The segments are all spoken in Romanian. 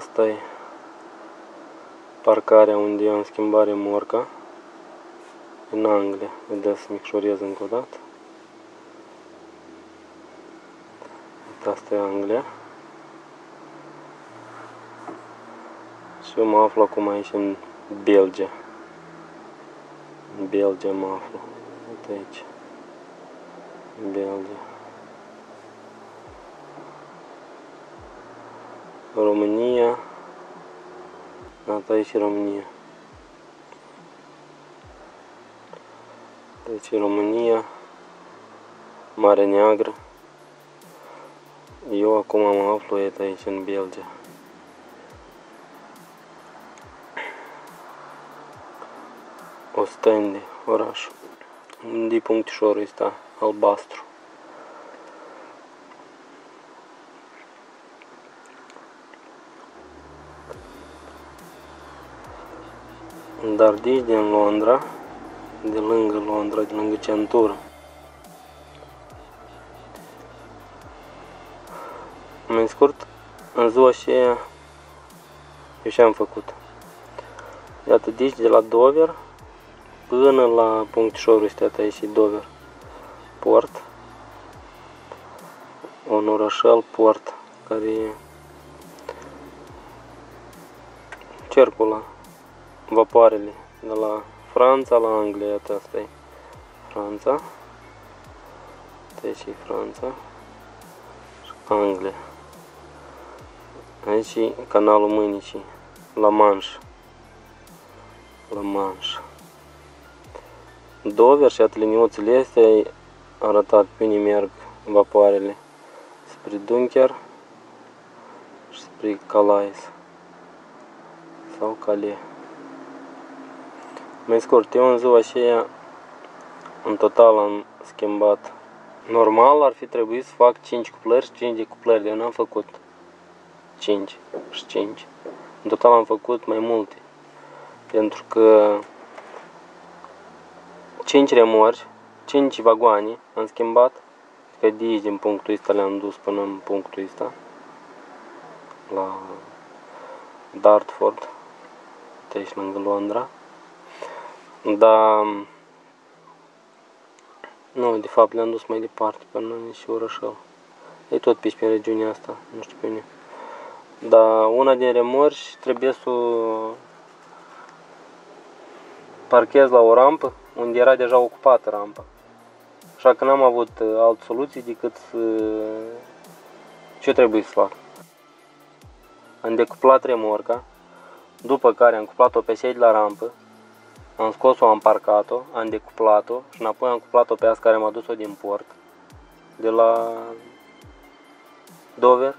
Asta e parcarea unde eu am schimbare morca în Anglia. Vedeți să micșorez încă o dată. Asta e Anglia. Și eu mă aflu acum aici în Belgia. În Belgia mă aflu. Uite aici. În Belgia. România. Asta e și România. Deci România, Marea Neagră. Eu acum mă aflu aici în Belgia. Ostende, orașul. Unde e punctișorul ăsta albastru. Dar deci din Londra, de lângă Londra, de lângă centură. Mai scurt, în ziua aceea, eu ce am făcut? Iată, deci de la Dover până la punctișorul ăsta aici, Dover, port, un orășel port, care circulă vapoarele de la Franța la Anglia, iată asta e Franța, deci e Franța și Anglia. Aici e canalul Mânicii, la Manș, la Manș. Dover și liniuțele astea ai arătat pe unde merg vapoarele spre Dunker și spre Calais sau Calais. Mai scurt, eu în ziua aceea în total am schimbat. Normal ar fi trebuit să fac 5 cuplări și 5 decuplări, eu n-am făcut 5 și 5. În total am făcut mai multe. Pentru că 5 remori, 5 vagoane am schimbat, că de aici din punctul ăsta le-am dus până în punctul ăsta, la Dartford, de aici lângă Londra. Dar nu, de fapt le-am dus mai departe până și Orășel. E tot pe pe regiunea asta, nu știu pe unde. Dar una din remori trebuie să parchez la o rampă unde era deja ocupată rampa. Așa că n-am avut uh, altă soluție decât să... ce trebuie să fac. Am decuplat remorca, după care am cuplat-o pe sedi la rampă, am scos-o, am parcat-o, am decuplat-o și înapoi am cuplat-o pe asta care m-a dus-o din port, de la Dover.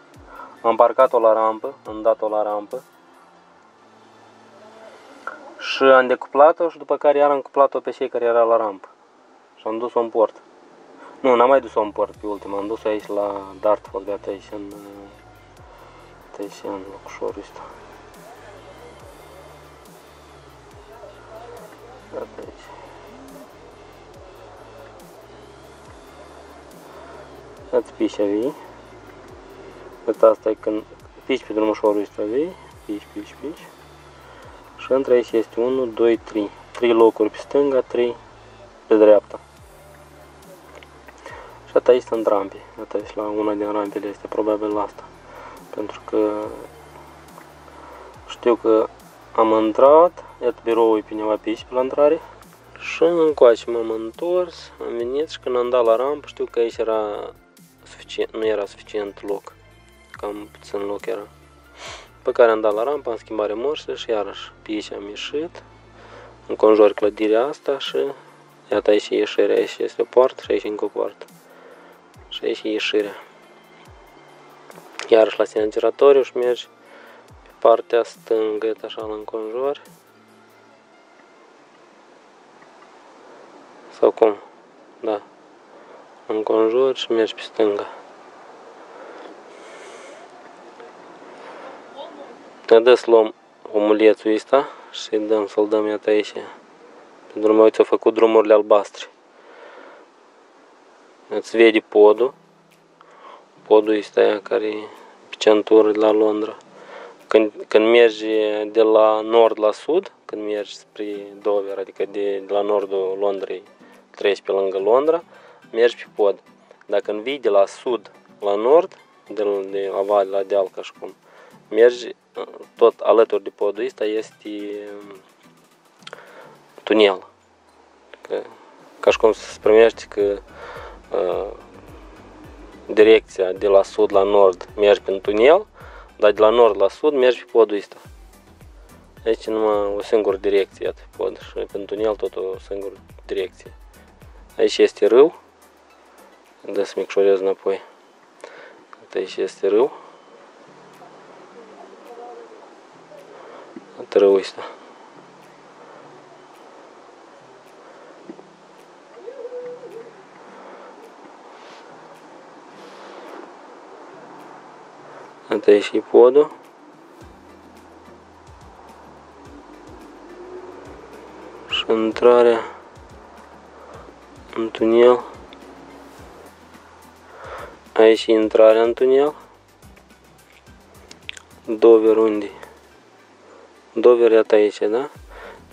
Am parcat-o la rampă, am dat-o la rampă și am decuplat-o și după care iar am cuplat-o pe cei care era la rampă. Și am dus-o în port. Nu, n-am mai dus-o în port pe ultima, am dus-o aici la Dartford, de aici în, aici în locușorul ăsta. Iată aici. Dați pișa vii. Uite asta e când piși pe drumușorul ăsta vii, piși, piși, piși. Și între aici este 1, 2, 3. 3 locuri pe stânga, 3 pe dreapta. Și atât aici sunt rampe. Atât aici la una din rampele este probabil la asta. Pentru că știu că am intrat, iată biroul e pe cineva pe aici pe la intrare. Și încoace m-am întors, am venit și când am dat la rampă, știu că aici era suficient, nu era suficient loc. Cam puțin loc era. Pe care am dat la rampă, am schimbat remorsul și iarăși pe aici am ieșit. Înconjur clădirea asta și iată aici e ieșirea, aici este o poartă și aici încă o poartă. Și aici e ieșirea. Iarăși la sine giratoriu și mergi pe partea stângă, așa la înconjur. Sau cum? Da. Înconjur și mergi pe stânga. Ne dă să luăm omulețul ăsta și dăm să-l dăm iată aici. Pentru că uite, au făcut drumurile albastre. Îți vede podul. Podul este aia care e pe centură de la Londra. când, când mergi de la nord la sud, când mergi spre Dover, adică de, de la nordul Londrei, treci pe lângă Londra, mergi pe pod. Dacă când vii de la sud la nord, de, de la vale la deal, ca și cum, mergi tot alături de podul ăsta este um, tunel. Că, ca și cum se primește că uh, direcția de la sud la nord mergi prin tunel, dar de la nord la sud mergi pe podul ăsta. Aici numai o singură direcție, iată, pod și pentru tunel tot o singură direcție. Aici este râu, da să micșorez înapoi. Aici este râu. Iată râul ăsta. Iată și podul. Și intrarea în tunel. Aici e intrarea în tunel. Dover unde? Dover iată aici, da?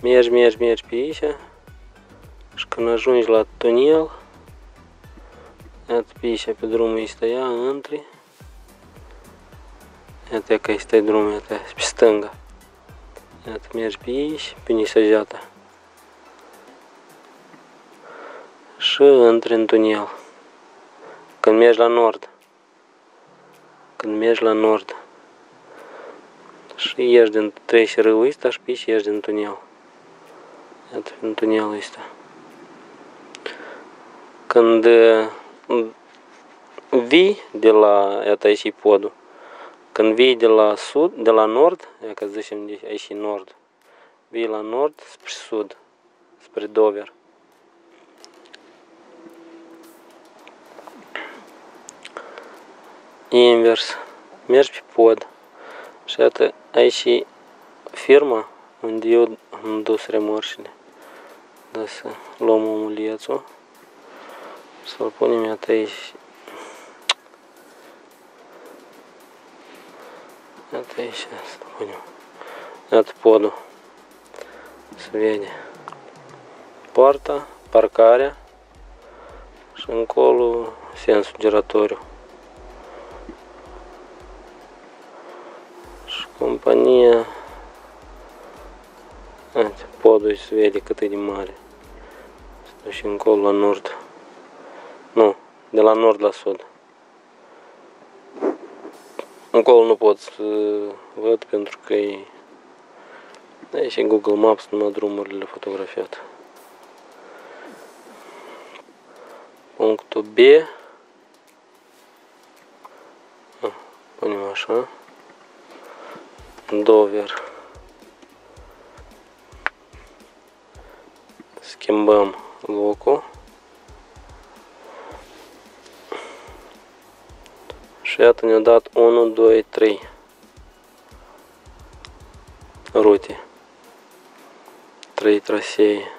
Mergi, mergi, mergi pe aici. Și când ajungi la tunel, iată pe aici, pe drumul ăsta, ia, intri. Iată că este drumul, iată, pe stânga. Iată, mergi pe aici, pe nisăjeata. Și intri în tunel. Când mergi la nord. Când mergi la nord. Și ieși din, treci râul ăsta și pe aici ieși din tunel. Iată, în tunelul ăsta. Când vii de la, iată aici e podul. Când vii de la sud, de la nord, ia că zicem aici e nord, vii la nord spre sud, spre Dover. Invers, mergi pe pod și iată aici e firma unde eu am dus remorșile. Da să luăm omulețul, să-l punem iată aici Iată aici, să punem. Iată podul. Se vede. Poarta, parcarea și încolo sensul giratoriu. E de mare. Se duce încolo la nord. Nu, de la nord la sud. Încolo nu pot să văd pentru că e aici în Google Maps numai drumurile fotografiat. Punctul B. Ah, punem așa. Dover. Schimbăm locul. Și iată ne-a dat 1, 2, 3 rute. 3 trasee.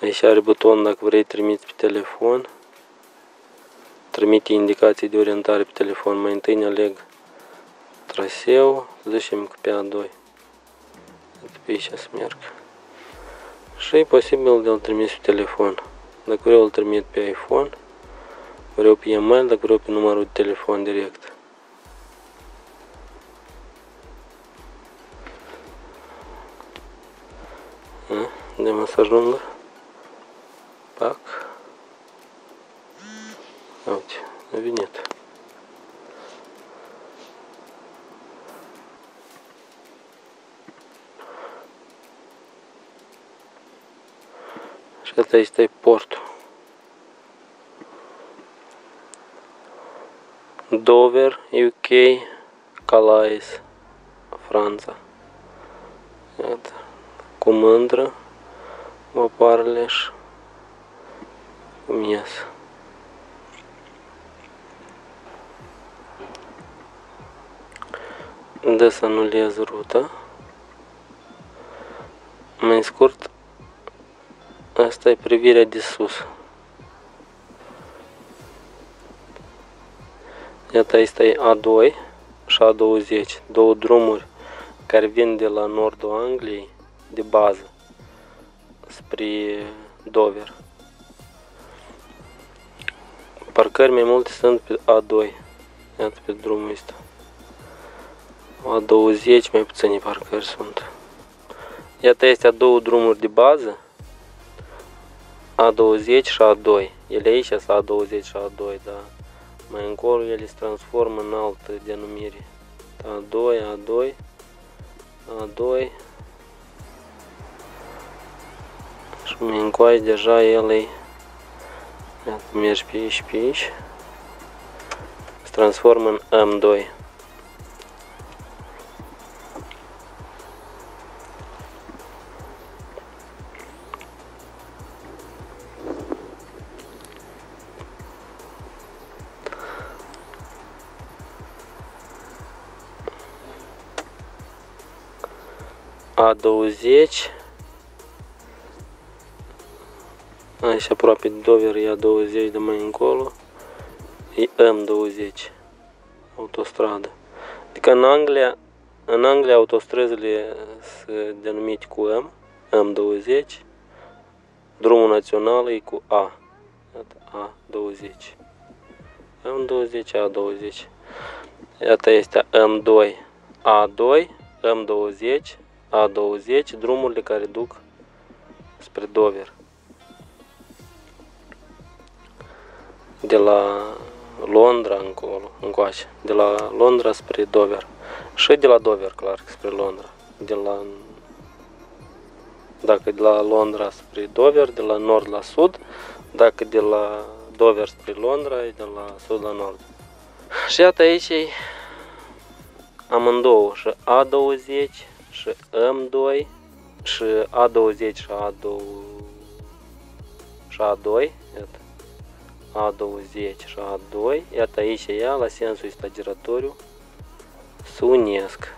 Aici are buton dacă vrei trimiți pe telefon. Trimite indicații de orientare pe telefon. Mai întâi ne aleg traseu, zicem că pe A2. Pe aici să merg. Și e posibil de a-l trimis pe telefon. Dacă vreau îl trimit pe iPhone, Vreau pe e-mail, dacă vreau pe numărul de telefon direct. De mă să ajungă. Pac. Uite, a venit. Asta este portul. Dover, UK, Calais, Franța. Iată, cu mândră, vapoarele și cum ies. De să anulez ruta. Mai scurt, asta e privirea de sus. Iată, asta e A2 și și A20. Două drumuri care vin de la nordul Angliei, de bază, spre Dover. Parcări mai multe sunt pe A2. Iată pe drumul ăsta. A20 mai puține parcări sunt. Iată este a două drumuri de bază. A20 și A2. Ele aici sunt A20 și A2, da. Mai încolo ele se transformă în altă denumire. A2, A2, A2. Și mai încoace deja ele Iată, mergi pe aici, pe aici. Se transformă în M2. A20 Aici aproape de Dover e A20 de mai încolo. E M20 Autostradă. Adică în Anglia în Anglia autostrăzile sunt denumite cu M M20 Drumul național e cu A. A20 M20 A20 Iată este M2 A2 M20 a20, drumurile care duc spre Dover. De la Londra încolo, încoace. De la Londra spre Dover. Și de la Dover, clar, spre Londra. De la dacă de la Londra spre Dover, de la nord la sud, dacă de la Dover spre Londra, e de la sud la nord. Și iată aici e amândouă, și A20 și M2 și A20 și A2 și A2, iată, A20 și A2, iată aici ea la sensul ăsta giratoriu se unesc.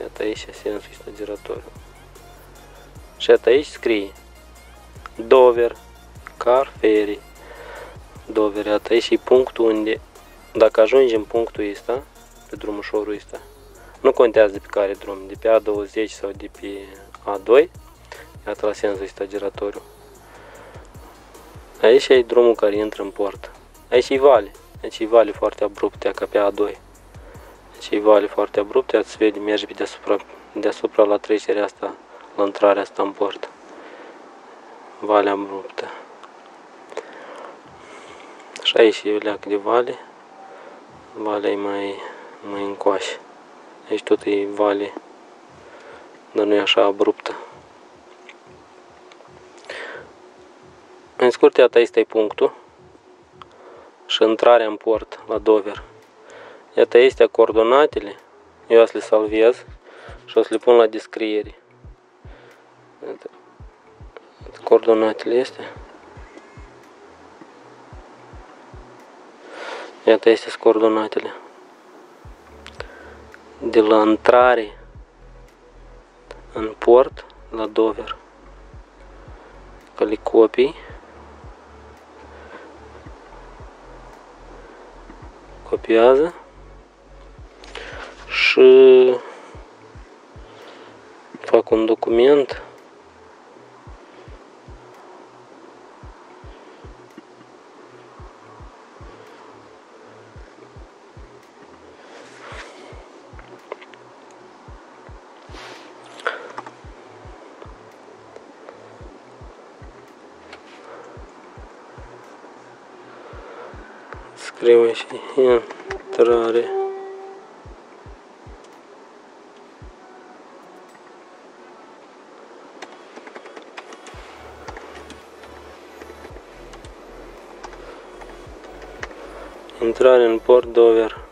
Iată aici sensul ăsta giratoriu. Și iată aici scrie Dover, Car Ferry. Dover, iată aici e punctul unde, dacă ajungi în punctul ăsta, pe drumușorul ăsta, nu contează de pe care drum, de pe A20 sau de pe A2. Iată la sensul ăsta giratoriu. Aici e drumul care intră în port. Aici e vale. Aici e vale foarte abrupte, ca pe A2. Aici e vale foarte abrupte, ați vede, merge pe deasupra, deasupra la trecerea asta, la intrarea asta în port. Vale abruptă. Și aici e leac de vale. Valea e mai, mai încoace. Aici tot e vale, dar nu e așa abruptă. În scurt, iată, este punctul și intrarea în port la Dover. Iată, este coordonatele. Eu o să le salvez și o să le pun la descriere. Iată, coordonatele este. Iată, este coordonatele de la intrare în port la Dover. Că le copii. Copiază. Și fac un document scriu și intrare. Intrare în port Dover.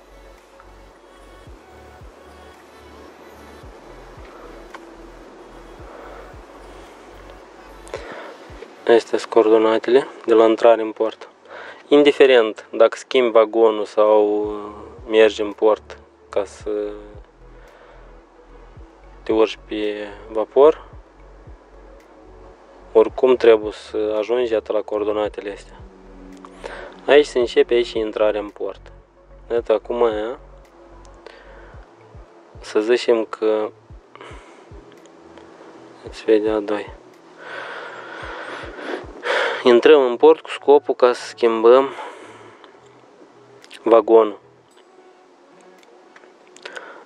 Astea sunt coordonatele de la intrare în port. Indiferent dacă schimbi vagonul sau mergi în port ca să te urci pe vapor, oricum trebuie să ajungi iată la coordonatele astea. Aici se începe aici intrarea în port. Iată acum aia. să zicem că îți vede A2. Intrăm în port cu scopul ca să schimbăm vagonul.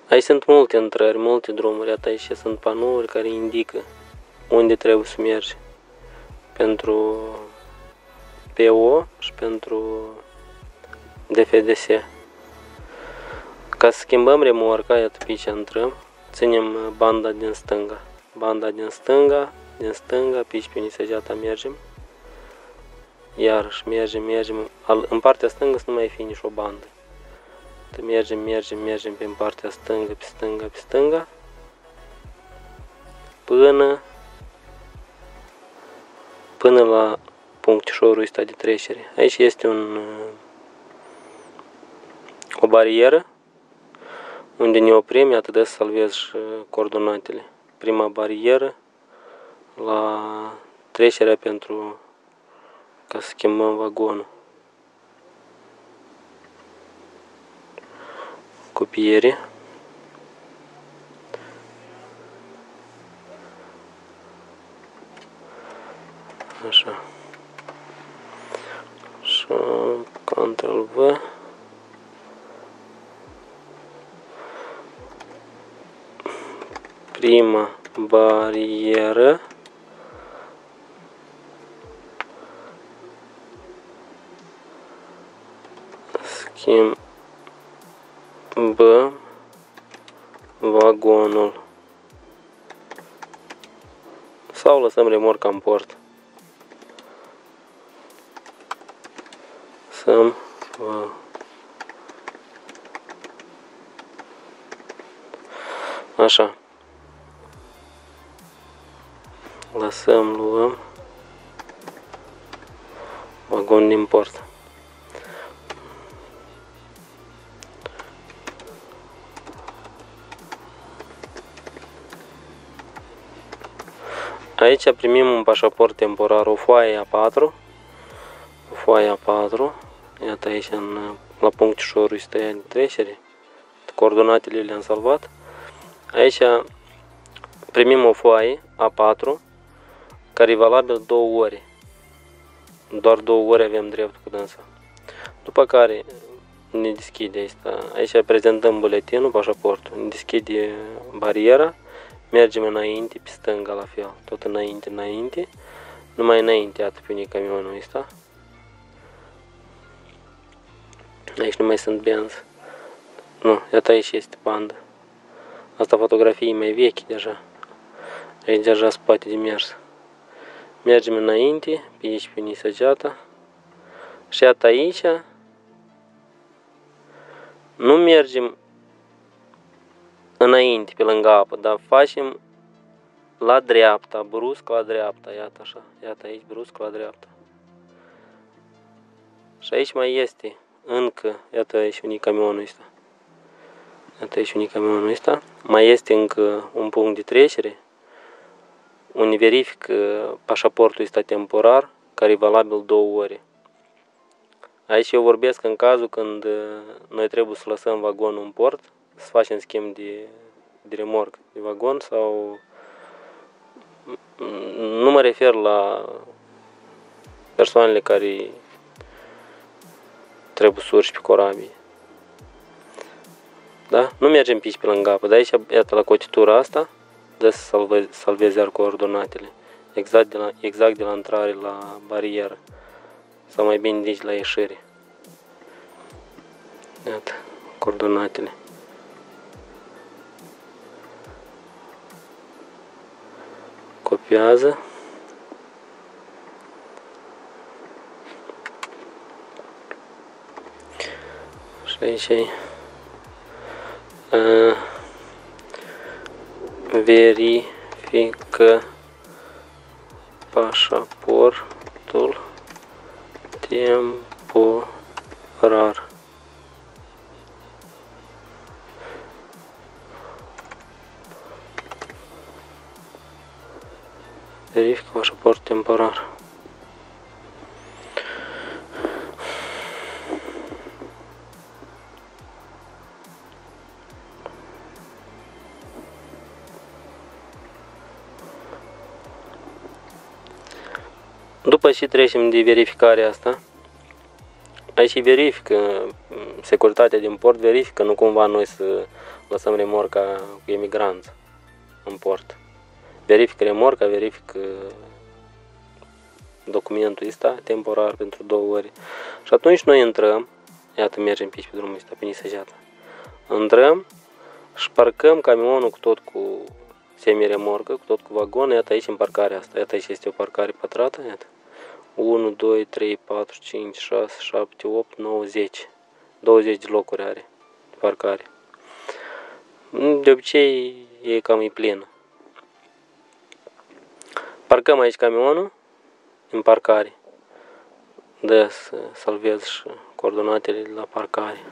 Aici sunt multe intrări, multe drumuri, iată aici sunt panouri care indică unde trebuie să mergi pentru PO și pentru DFDS. Ca să schimbăm remorca, iată pe aici intrăm, ținem banda din stânga. Banda din stânga, din stânga, pe aici pe săgeata mergem. Iarăși mergem, mergem. În partea stângă să nu mai fie nici o bandă. Mergem, mergem, mergem pe partea stângă, pe stânga, pe stânga. Până până la punctișorul ăsta de trecere. Aici este un, o barieră unde ne oprim, iată de să salvez și coordonatele. Prima barieră la trecerea pentru ca să schimbăm vagonul. Copiere. Așa. Și Ctrl V. Prima barieră. Schimbăm vagonul. Sau lăsăm remorca în port. lăsăm Așa. Lăsăm, luăm vagon din port. Aici primim un pașaport temporar, o foaie A4, o foaie A4, Iată aici în, la punctișorul stăia de trecere. Coordonatele le-am salvat. Aici primim o foaie A4 care e valabil două ore. Doar două ore avem drept cu dânsa. După care ne deschide asta. Aici prezentăm buletinul, pașaportul. Ne deschide bariera. Mergem înainte, pe stânga la fel. Tot înainte, înainte. Numai înainte, atât pe camionul ăsta. Aici nu mai sunt benzi. Nu, iată aici este bandă. Asta fotografii mai vechi deja. Aici deja spate de mers. Mergem înainte, pe aici pe nisăgeata. Și iată aici. Nu mergem înainte, pe lângă apă, dar facem la dreapta, brusc la dreapta, iată așa, iată aici brusc la dreapta. Și aici mai este încă, iată aici un camionul ăsta. Iată aici un camionul ăsta. Mai este încă un punct de trecere unde verific pașaportul este temporar, care e valabil două ore. Aici eu vorbesc în cazul când uh, noi trebuie să lăsăm vagonul în port, să facem schimb de, de remorc de vagon sau nu mă refer la persoanele care trebuie să urci pe corabie. Da? Nu mergem pici pe lângă apă, dar aici, iată, la cotitura asta, dă să salvezi, salvezi iar coordonatele. Exact de, la, exact de la intrare la barieră. Sau mai bine nici la ieșire. Iată, coordonatele. Copiază. aici uh, verifică pașaportul temporar. Verifică o pașaport temporar. După ce trecem de verificarea asta, aici verifică mm, securitatea din port, verifică nu cumva noi să lăsăm remorca cu emigranți în port. Verifică remorca, verifică documentul ăsta temporar pentru două ori. Și atunci noi intrăm, iată mergem pe pe drumul ăsta, pe Nisăgeata. Intrăm și șparcăm camionul cu tot cu semi-remorcă, cu tot cu vagon, iată aici în parcarea asta, iată aici este o parcare pătrată, iată. 1, 2, 3, 4, 5, 6, 7, 8, 9, 10. 20 de locuri are de parcare. De obicei e cam e plină. Parcăm aici camionul în parcare. De să salvez și coordonatele de la parcare.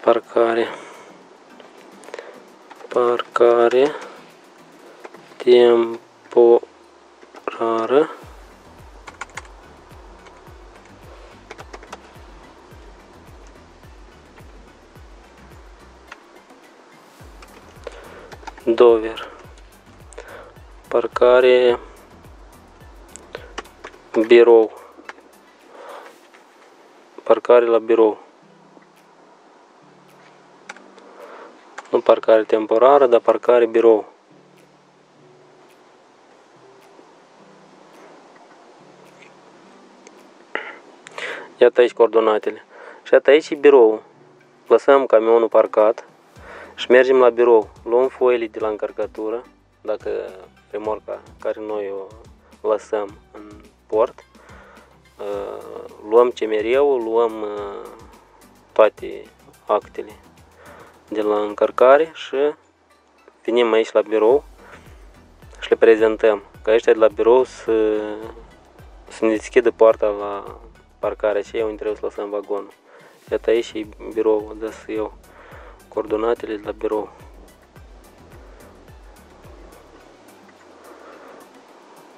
parcare parcare temporară. Dover. Parcare. Birou. Parcare la birou. Nu parcare temporară, dar parcare birou. Iată aici coordonatele. Și iată aici e birou. Lăsăm camionul parcat și mergem la birou. Luăm foile de la încărcătură, dacă remorca care noi o lăsăm în port. Uh, luăm cmr luăm uh, toate actele de la încărcare și venim aici la birou și le prezentăm. Ca ăștia de la birou să, să ne deschidă poarta la să lăsăm vagonul. Iată aici e birou, dă să iau coordonatele de la birou.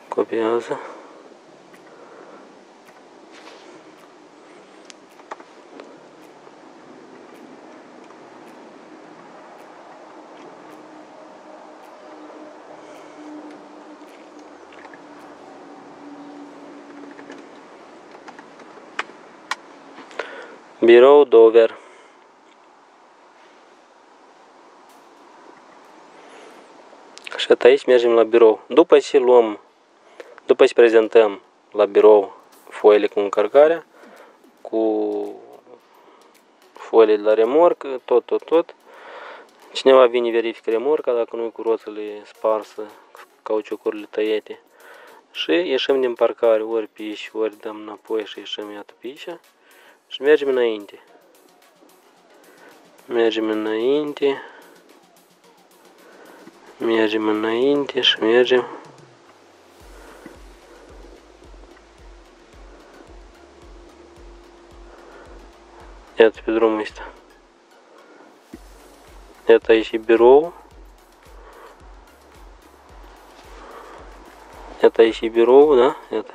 Copiază. Birou Dover Și aici mergem la birou. După ce luăm, după ce prezentăm la birou foile cu încărcarea, cu foile de la remorcă, tot, tot, tot, cineva vine verifică remorca, dacă nu cu roțele sparsă, cauciucurile tăiete. Și ieșim din parcare, ori pe aici, ori dăm înapoi și ieșim iată pe aici. Și mergem înainte. Mergem înainte. Mergem înainte și mergem. Iată pe drumul ăsta. Iată aici e birou. Iată aici e birou, da? Iată.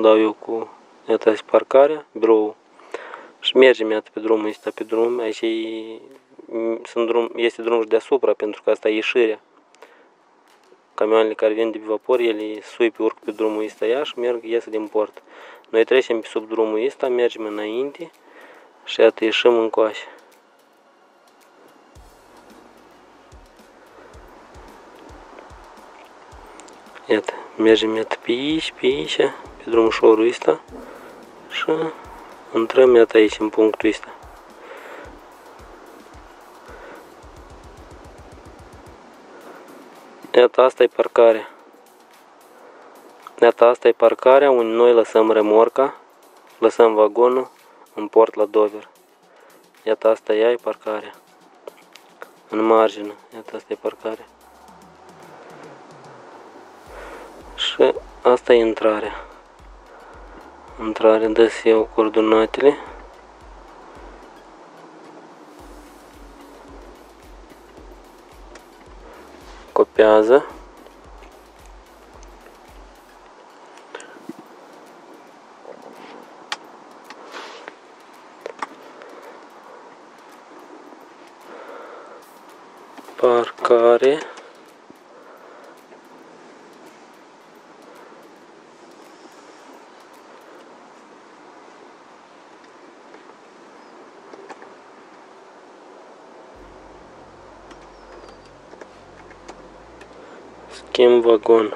Dau eu cu... Iată aici parcarea, birou. Și mergem iată pe drumul ăsta, pe drum, aici e, sunt drum, este drumul deasupra, pentru că asta e ieșirea. Camioanele care vin de pe vapor, ele sui pe urc pe drumul ăsta ea și merg, iese din port. Noi trecem sub drumul ăsta, mergem înainte și iată ieșim în coașă. Iată, mergem iată pe aici, pe aici, pe drumul șorul ăsta și intrăm iată aici în punctul ăsta. Iată asta e parcarea. Iată asta e parcarea unde noi lăsăm remorca, lăsăm vagonul în port la Dover. Iată asta ea e parcarea. În margine, iată asta e parcarea. Și asta e intrarea intrare, de să iau coordonatele. Copiază. Parcare. Schimb vagon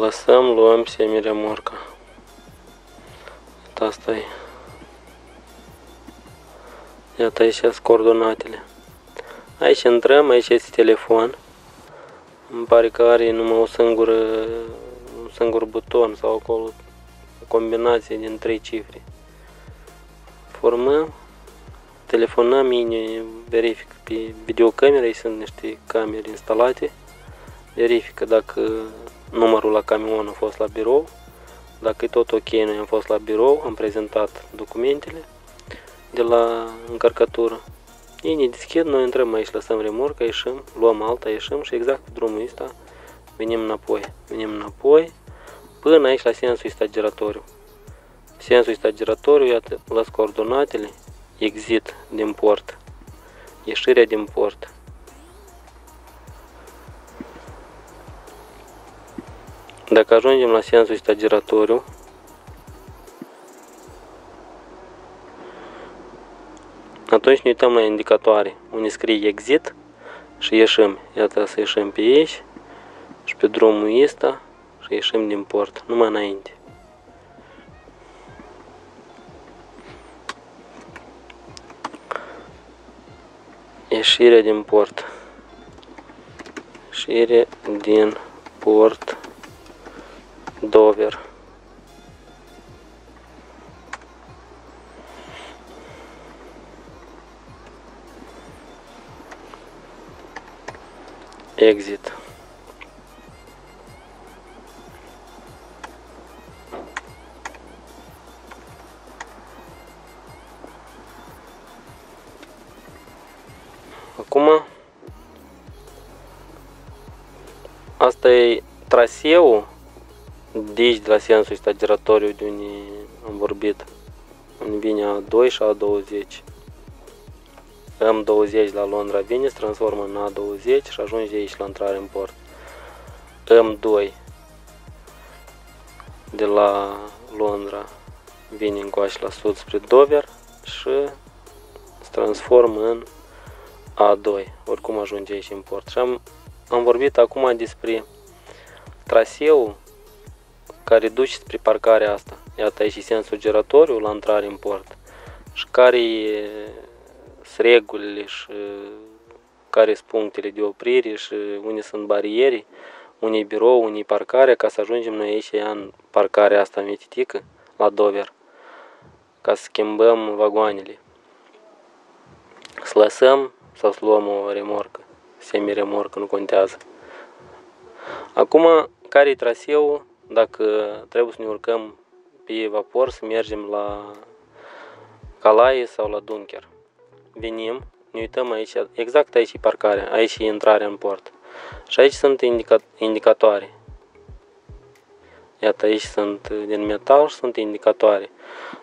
lăsăm, luăm semi-remorca. Asta e. Iată aici sunt coordonatele. Aici intrăm, aici este telefon. Îmi pare că are numai o singură, un singur buton sau acolo o combinație din trei cifre. Formăm, telefonăm, mine verific pe videocamera, aici sunt niște camere instalate. Verifică dacă numărul la camion a fost la birou. Dacă e tot ok, noi am fost la birou, am prezentat documentele de la încărcătură. Ei ne deschid, noi intrăm aici, lăsăm remorca, ieșim, luăm alta, ieșim și exact pe drumul ăsta venim înapoi. Venim înapoi până aici la sensul ăsta giratoriu. Sensul ăsta giratoriu, iată, las coordonatele, exit din port, ieșirea din port. Dacă ajungem la sensul ăsta giratoriu, atunci ne uităm la indicatoare, unde scrie exit și ieșim. Iată să ieșim pe aici și pe drumul ăsta și ieșim din port, numai înainte. Ieșire din port. Ieșire din port. Exit. Acum asta e traseul deci de la sensul ăsta giratoriu de unde am vorbit, unde vine A2 și A20. M20 la Londra vine, se transformă în A20 și ajunge aici la intrare în port. M2 de la Londra vine încoace la sud spre Dover și se transformă în A2, oricum ajunge aici în port. Și am, am vorbit acum despre traseul care duce spre parcarea asta. Iată aici sensul giratoriu la intrare în port. Și care sunt regulile și care sunt punctele de oprire și unde sunt bariere, unde e birou, unde e parcarea, ca să ajungem noi aici în parcarea asta mititică, la Dover, ca să schimbăm vagoanele. Să lăsăm sau să luăm o remorcă, semi-remorcă, nu contează. Acum, care e traseul dacă trebuie să ne urcăm pe vapor, să mergem la Calais sau la Dunker. Venim, ne uităm aici, exact aici e parcarea, aici e intrarea în port. Și aici sunt indica indicatoare. Iată, aici sunt din metal și sunt indicatoare.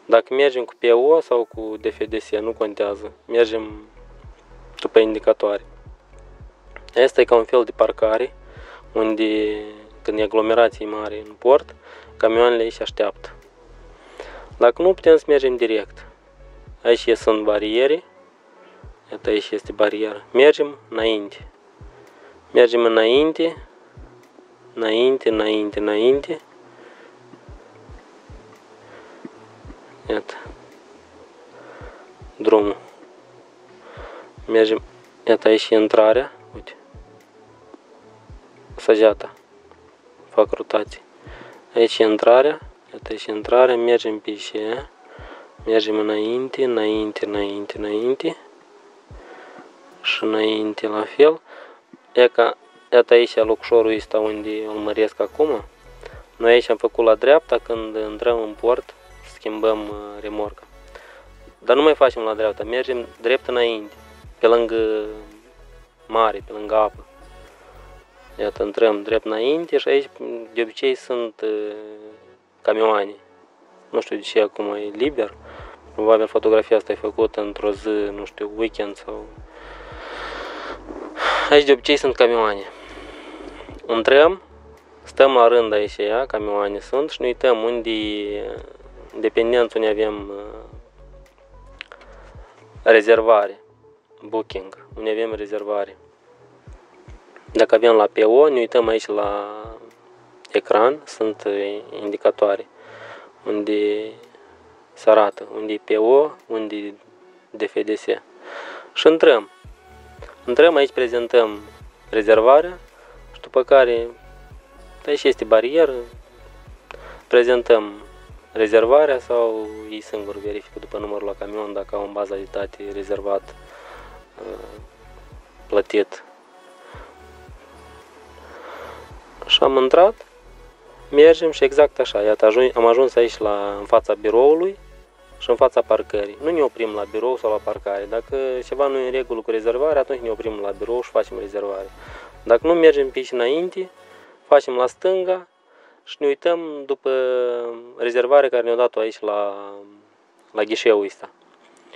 Dacă mergem cu PO sau cu DFDS, nu contează. Mergem după indicatoare. Asta e ca un fel de parcare unde când e aglomerație mare în port, camioanele aici așteaptă. Dacă nu, putem să mergem direct. Aici sunt bariere. Iată aici este barieră. Mergem înainte. Mergem înainte, înainte, înainte, înainte. Iată. Drumul. Mergem. Iată aici e intrarea. Uite. Săgeata fac rotații. Aici e intrarea, iată aici e intrarea, mergem pe și mergem înainte, înainte, înainte, înainte. Și înainte la fel. E ca, iată aici locșorul ăsta unde îl măresc acum. Noi aici am făcut la dreapta, când intrăm în port, schimbăm uh, remorca. Dar nu mai facem la dreapta, mergem drept înainte, pe lângă mare, pe lângă apă. Iată, intrăm drept înainte și aici de obicei sunt uh, camioane. Nu știu de ce acum e liber. Probabil fotografia asta e făcută într-o zi, nu știu, weekend sau... Aici de obicei sunt camioane. Intrăm, stăm la rând aici, ia, camioane sunt și ne uităm unde, dependenți unde avem uh, rezervare, booking, unde avem rezervare. Dacă avem la PO, ne uităm aici la ecran, sunt uh, indicatoare unde se arată, unde e PO, unde e DFDS. Și intrăm. Intrăm aici, prezentăm rezervarea și după care aici este barieră, prezentăm rezervarea sau ei singur verifică după numărul la camion dacă au în baza de date rezervat, uh, plătit. Și am intrat, mergem și exact așa, iată, am ajuns aici la, în fața biroului și în fața parcării. Nu ne oprim la birou sau la parcare. Dacă ceva nu e în regulă cu rezervarea, atunci ne oprim la birou și facem rezervare. Dacă nu mergem pe aici înainte, facem la stânga și ne uităm după rezervare care ne-au dat-o aici la, la ghișeul ăsta.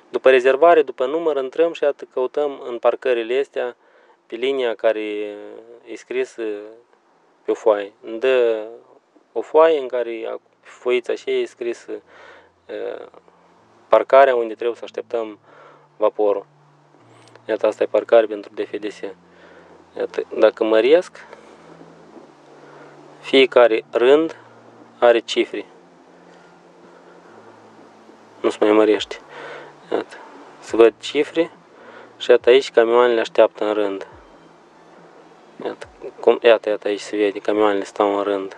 După rezervare, după număr, intrăm și atât căutăm în parcările astea pe linia care e scris pe o foaie. Îmi dă o foaie în care foița și e scris parcarea unde trebuie să așteptăm vaporul. Iată, asta e parcare pentru DFDS. Iată, dacă măresc, fiecare rând are cifre. Nu se mai mărește. Iată. Să văd cifre și iată aici camioanele așteaptă în rând. Iată, cum, iată, iată aici se vede, camioanele stau în rând.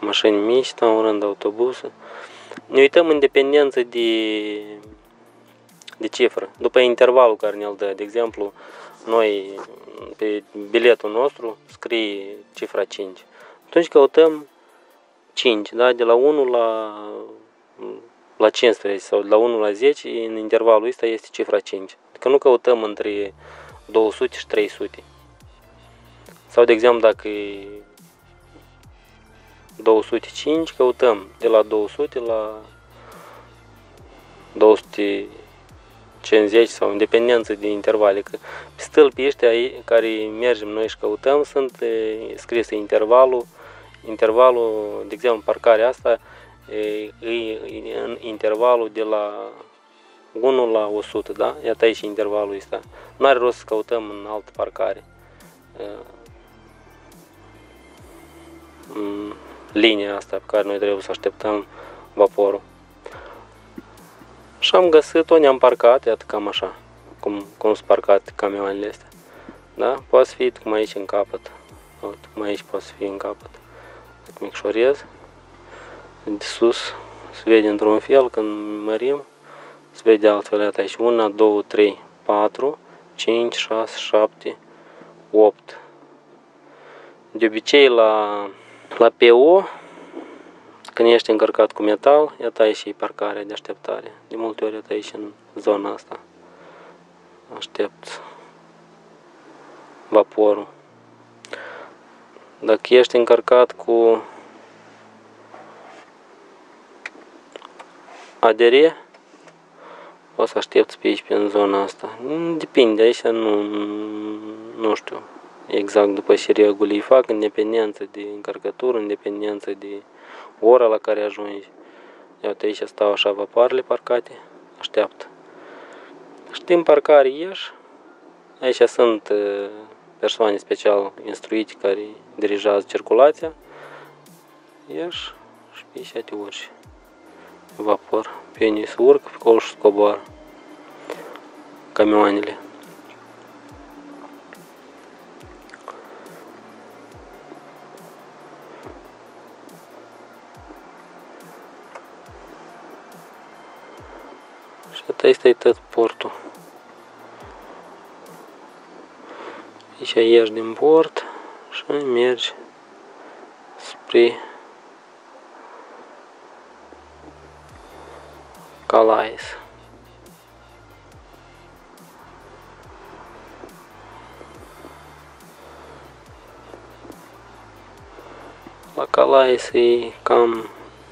Mașini mici stau în rând, autobuzul. Ne uităm în dependență de, de cifră, după intervalul care ne-l dă. De exemplu, noi pe biletul nostru scrie cifra 5. Atunci căutăm 5, da? de la 1 la, la 15 sau de la 1 la 10, în intervalul ăsta este cifra 5. Adică nu căutăm între 200 și 300. Sau, de exemplu, dacă e 205, căutăm de la 200 la 250 sau în dependență de intervale. Că pe stâlpii ăștia care mergem noi și căutăm sunt scrise intervalul, intervalul, de exemplu, parcarea asta e, în intervalul de la 1 la 100, da? Iată aici intervalul ăsta. Nu are rost să căutăm în altă parcare linia asta pe care noi trebuie să așteptăm vaporul. Și am găsit-o, ne-am parcat, iată cam așa, cum, cum sunt parcate camioanele astea. Da? Poate fi cum aici în capăt. Uite, cum aici poate fi în capăt. Dacă micșorez, de sus se vede într-un fel, când mărim, se vede altfel, iată aici, 1, 2, 3, 4, 5, 6, 7, 8. De obicei la la PO, când ești încărcat cu metal, iată aici și parcarea de așteptare. De multe ori iată aici în zona asta. Aștept vaporul. Dacă ești încărcat cu ADR, o să aștepți pe aici, pe în zona asta. Depinde, aici nu, nu știu exact după ce regulii fac, în dependență de încărcătură, în dependență de ora la care ajungi. Iată aici stau așa vapoarele parcate, așteaptă. Și din parcare ieși, aici sunt uh, persoane special instruite care dirigează circulația, ieși și pe aici te urci. Vapor, pe ei se urcă, pe acolo și scoboară camioanele. Și ăsta este tot portul. Aici ieși din port și mergi spre Calais. La Calais e cam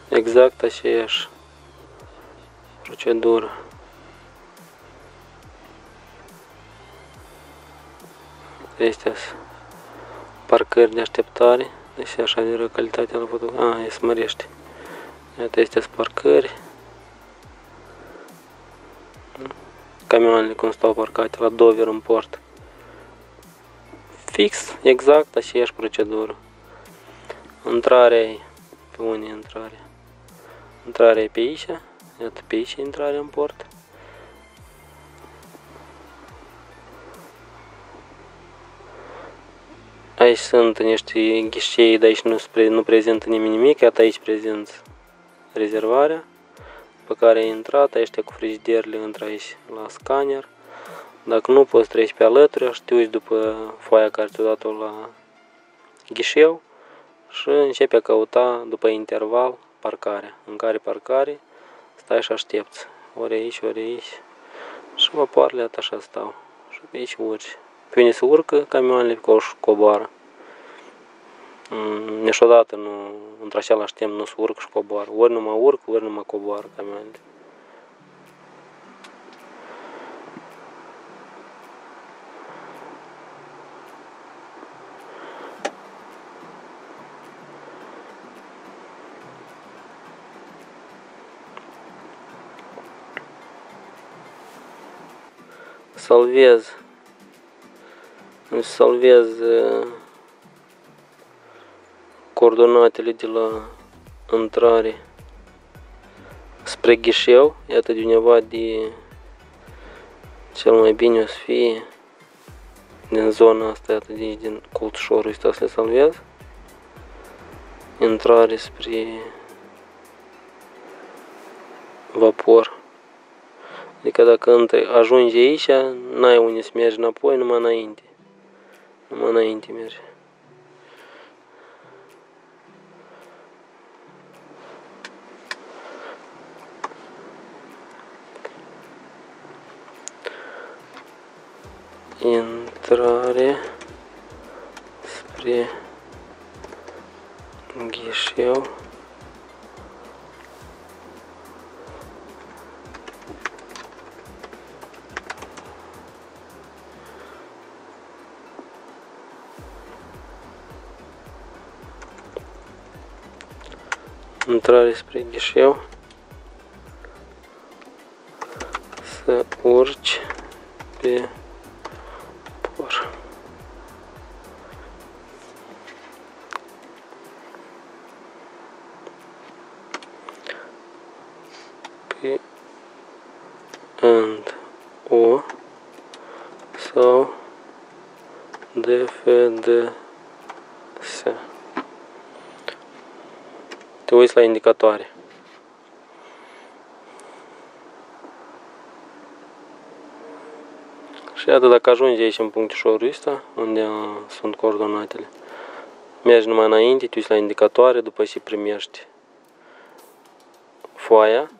exact aceeași procedură. Astea parcări de așteptare, deci așa de rău calitatea la foto. A, e smărește. Iată, astea parcări. Camioanele cum stau parcate la Dover în port. Fix, exact aceeași procedură. Intrarea e, pe unde e intrarea? Intrarea e pe aici, iată pe aici intrarea în port. Aici sunt niște ghișei, dar aici nu, nu prezintă nimeni nimic, iată aici prezint rezervarea pe care ai intrat, aici cu frigiderele intră aici la scanner. Dacă nu poți treci pe alături, și te uiți după foaia care ți-a dat-o la ghișeu și începe a căuta după interval parcarea. În care parcare stai și aștepți. Ori aici, ori aici. Și vapoarele așa stau. Și pe aici urci. Pe unde se urcă, camioanele pe coboară. Mm, niciodată nu, într-același timp nu se urcă și coboară. Ori nu mă urc, ori nu mă coboară camioanele. salvez îmi salvez coordonatele de la intrare spre ghișeu, iată de undeva de cel mai bine o să fie din zona asta, iată de aici, din colțușorul ăsta să le salvez. Intrare spre vapor. Adică dacă ajungi aici, n-ai unde să mergi înapoi, numai înainte. Numai înainte mergi. Intrare spre ghișeu. intrare spre ghișeu să urci pe uiți la indicatoare. Și iată dacă ajungi aici în punctișorul ăsta, unde sunt coordonatele, mergi numai înainte, te uiți la indicatoare, după ce primești foaia,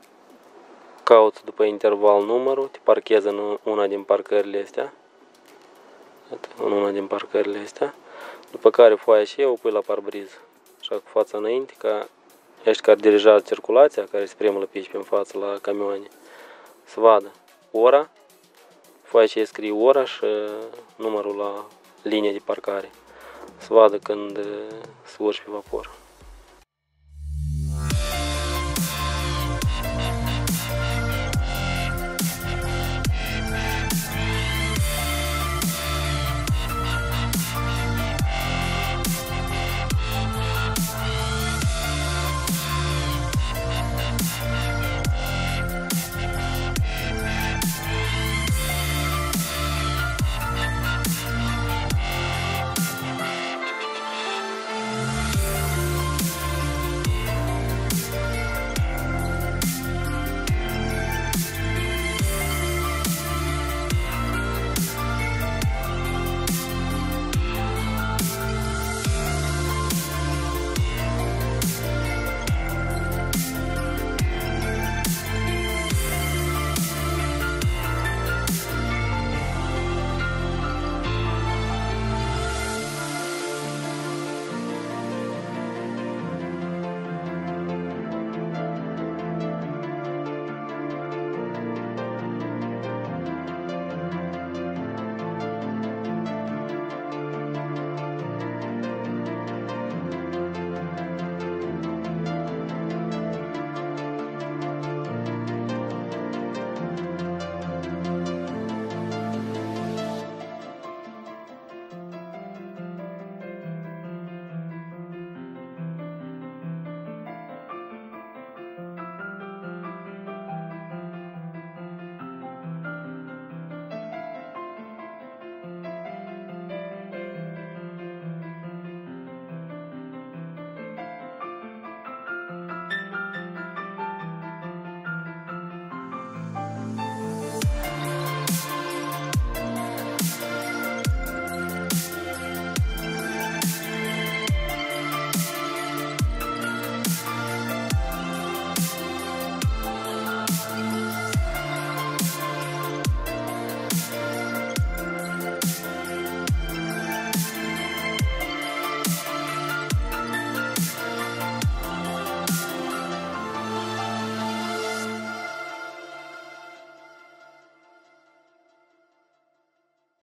cauți după interval numărul, te parchezi în una din parcările astea, iată, în una din parcările astea, după care foaia și eu o pui la parbriză, așa cu fața înainte, ca Ești care dirigează circulația, care se premă la pici pe față la camioane, să vadă. Ora, foaia ce scrie ora și numărul la linie de parcare, să vadă când se urci pe vapor.